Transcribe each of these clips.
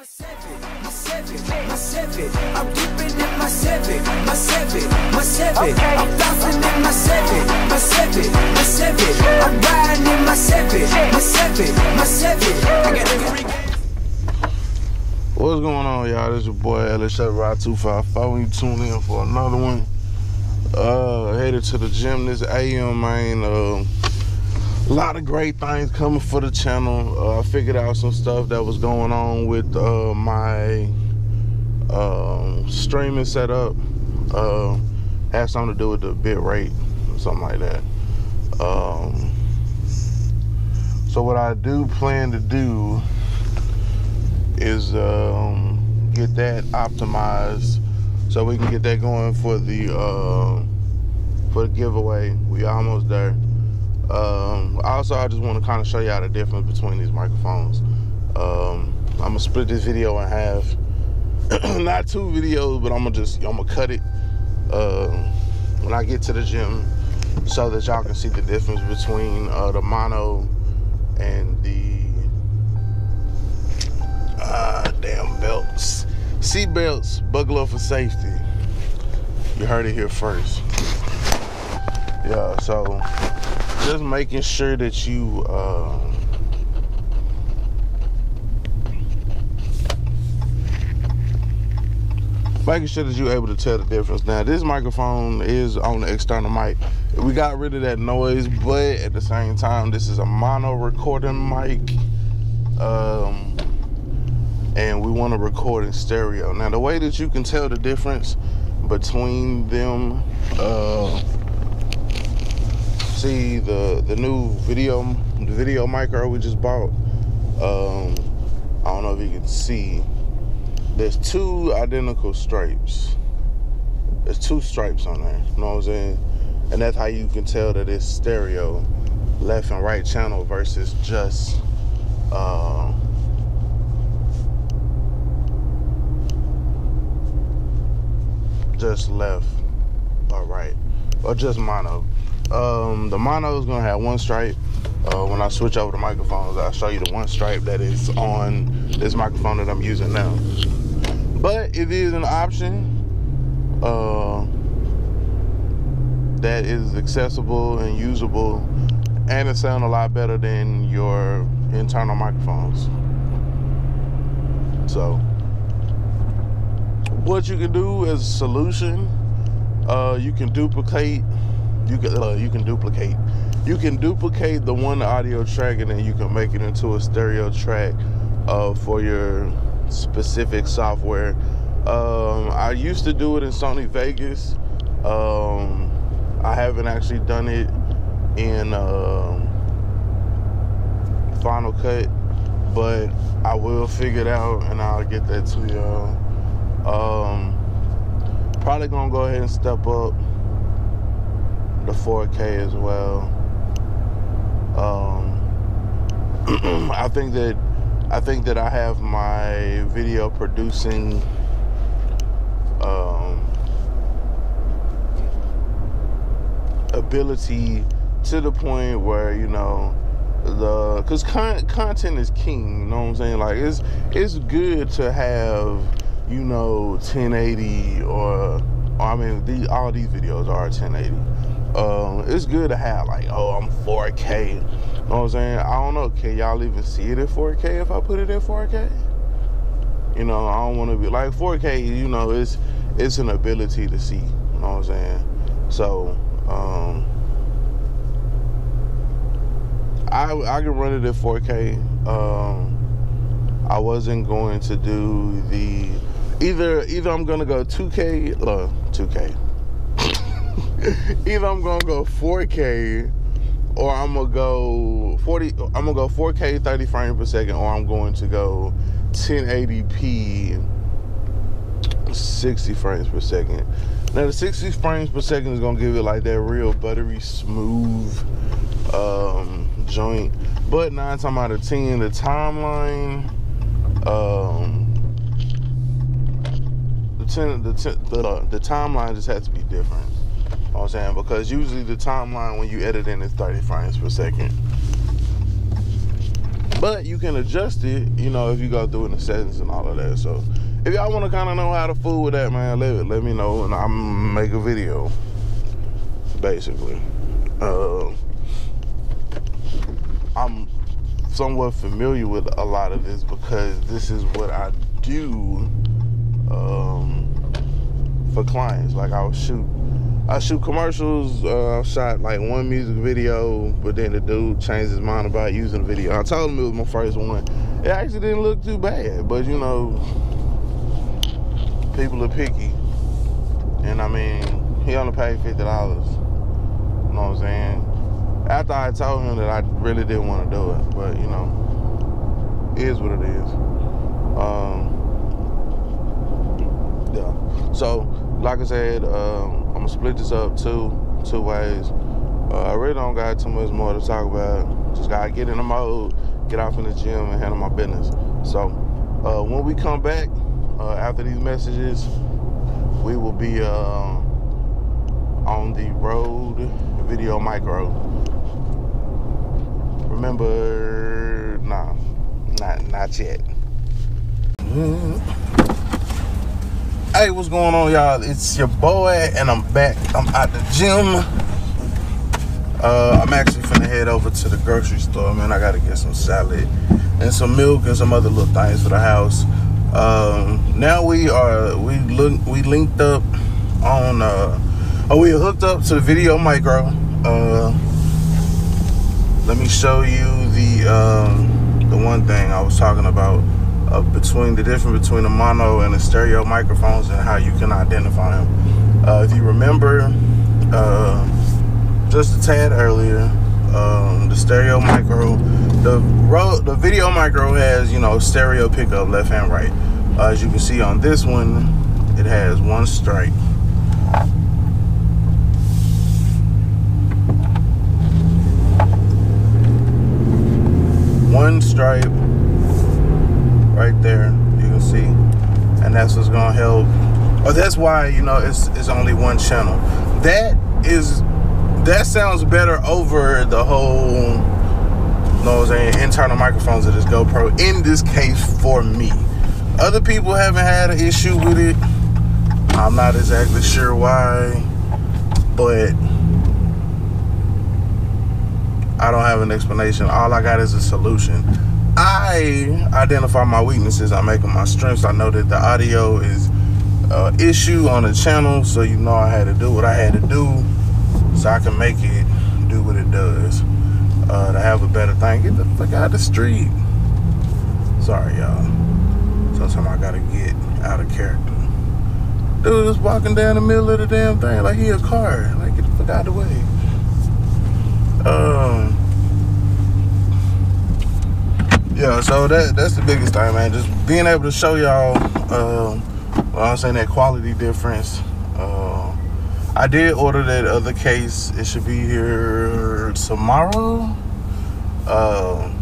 My seven, my seven, my seven. I'm dipping in my seven, my seven, my seven. I'm bouncing in my seven, my seven, my seven. I'm riding in my seven, my seven, my seven. I got the. What's going on, y'all? This your boy Ellis Ride 254 when you tune in for another one. Uh headed to the gym this AM, man. Uh, a lot of great things coming for the channel. Uh, I figured out some stuff that was going on with uh, my uh, streaming setup. Uh, had something to do with the bit rate, something like that. Um, so what I do plan to do is um, get that optimized so we can get that going for the uh, for the giveaway. We almost there. Um, also, I just want to kind of show y'all the difference between these microphones. Um, I'm gonna split this video in half. Not two videos, but I'm gonna just I'm gonna cut it uh, when I get to the gym so that y'all can see the difference between uh, the mono and the uh, damn belts. Seat belts, buckle up for safety. You heard it here first. Yeah, so just making sure that you uh, making sure that you're able to tell the difference. Now, this microphone is on the external mic. We got rid of that noise, but at the same time, this is a mono recording mic. Um, and we want to record in stereo. Now, the way that you can tell the difference between them, uh, see the the new video the VideoMicro we just bought. Um, I don't know if you can see. There's two identical stripes. There's two stripes on there. You know what I'm saying? And that's how you can tell that it's stereo, left and right channel versus just. Uh, just left or right or just mono um, the mono is gonna have one stripe uh, when I switch over the microphones I'll show you the one stripe that is on this microphone that I'm using now but it is an option uh, that is accessible and usable and it sounds a lot better than your internal microphones so what you can do as a solution, uh, you can duplicate. You can uh, you can duplicate. You can duplicate the one audio track and then you can make it into a stereo track uh, for your specific software. Um, I used to do it in Sony Vegas. Um, I haven't actually done it in uh, Final Cut, but I will figure it out and I'll get that to y'all. Um, probably gonna go ahead and step up the 4K as well. Um, I think that I think that I have my video producing um, ability to the point where you know the because con- content is king. You know what I'm saying? Like it's it's good to have you know 1080 or, or I mean these, all these videos are 1080 um, it's good to have like oh I'm 4k you know what I'm saying? I don't know. Can y'all even see it at 4k if I put it at 4k you know I don't want to be like 4k you know it's it's an ability to see. You know what I'm saying? So um, I, I can run it at 4k um, I wasn't going to do the either either I'm gonna go 2K, uh, 2K. either I'm gonna go 4K or I'm gonna go 40. I'm gonna go 4K 30 frames per second, or I'm going to go 1080p 60 frames per second. Now the 60 frames per second is gonna give it like that real buttery smooth um, joint. But nine times out of ten, the timeline. Um, ten, the, the, the timeline just has to be different. You know what I'm saying? Because usually the timeline when you edit in is 30 frames per second. but you can adjust it, you know, if you go through in the settings and all of that. So if y'all want to kind of know how to fool with that, man, let, let me know and I'm make a video, basically. Uh, I'm somewhat familiar with a lot of this because this is what I do um, for clients. Like I'll shoot, I shoot commercials. Uh, I shot like one music video, but then the dude changed his mind about using the video. I told him it was my first one. It actually didn't look too bad, but you know, people are picky, and I mean, he only paid fifty dollars. You know what I'm saying? After I told him that I really didn't want to do it, but you know, it is what it is. Um, yeah. So, like I said, um, I'm gonna split this up two two ways. Uh, I really don't got too much more to talk about. Just gotta get in the mode, get off in the gym, and handle my business. So, uh, when we come back uh, after these messages, we will be uh, on the road VideoMicro. Remember, nah, not not yet. Hey, what's going on, y'all? It's your boy, and I'm back. I'm at the gym. Uh, I'm actually finna head over to the grocery store, man. I gotta get some salad and some milk and some other little things for the house. Um, now we are we look we linked up on uh, oh we hooked up to the VideoMicro. Uh, let me show you the um, the one thing I was talking about uh, between the difference between the mono and the stereo microphones and how you can identify them. Uh, if you remember, uh, just a tad earlier, um, the stereo micro, the the VideoMicro has you know stereo pickup left and right. Uh, as you can see on this one, it has one stripe. One stripe right there you can see and that's what's gonna help oh that's why you know it's it's only one channel. That is that sounds better over the whole saying internal microphones of this GoPro in this case for me. Other people haven't had an issue with it. I'm not exactly sure why but I don't have an explanation. All I got is a solution. I identify my weaknesses. I make them my strengths. I know that the audio is uh, issue on the channel, so you know I had to do what I had to do, so I can make it do what it does. Uh, to have a better thing. Get the fuck out of the street. Sorry, y'all. Sometimes I gotta get out of character. Dude is walking down the middle of the damn thing like he a car. Like get the fuck out of the way. Um yeah, so that that's the biggest thing, man. Just being able to show y'all, um, well, I'm saying that quality difference. Uh, I did order that other case. It should be here tomorrow. Uh,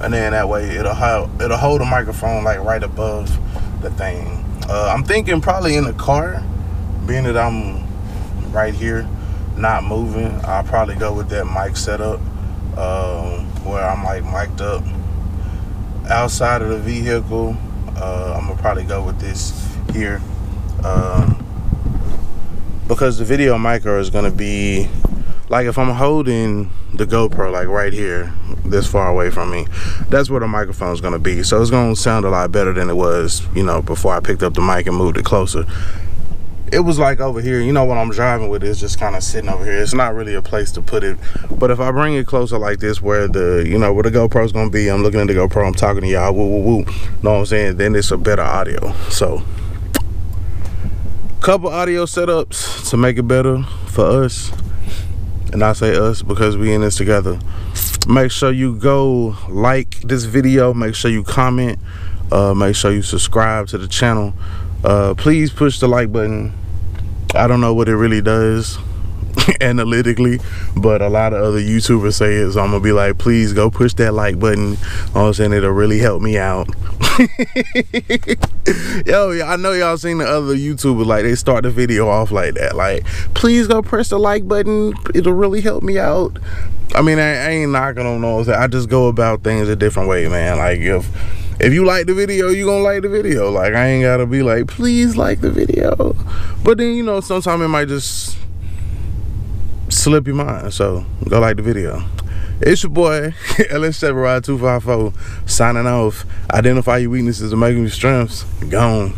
and then that way it'll hold, it'll hold the microphone like right above the thing. Uh, I'm thinking probably in the car, being that I'm right here, not moving. I'll probably go with that mic setup. Um, where I'm like mic'd up outside of the vehicle. Uh, I'm gonna probably go with this here um, because the VideoMicro is gonna be like if I'm holding the GoPro like right here this far away from me that's where the microphone is gonna be. So it's gonna sound a lot better than it was you know before I picked up the mic and moved it closer it was like over here you know what i'm driving with it, it's just kind of sitting over here. It's not really a place to put it. But if i bring it closer like this where the you know where the gopro's gonna be i'm looking at the gopro i'm talking to y'all woo woo woo. Know what i'm saying? Then it's a better audio. So couple audio setups to make it better for us. And i say us because we in this together. Make sure you go like this video make sure you comment uh, make sure you subscribe to the channel. Uh, please push the like button i don't know what it really does analytically, but a lot of other YouTubers say it. So I'm gonna be like, please go push that like button. I'm saying it'll really help me out. Yo, I know y'all seen the other YouTubers like they start the video off like that. Like, please go press the like button. It'll really help me out. I mean, I, I ain't knocking on those. I just go about things a different way, man. Like if if you like the video, you gonna like the video. Like I ain't gotta be like, please like the video. But then you know, sometimes it might just slip your mind. So go like the video. It's your boy, LS7 Ride 254, signing off. Identify your weaknesses and make them your strengths. Gone.